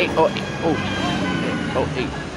eight, oh, eight, oh, eight, oh, eight.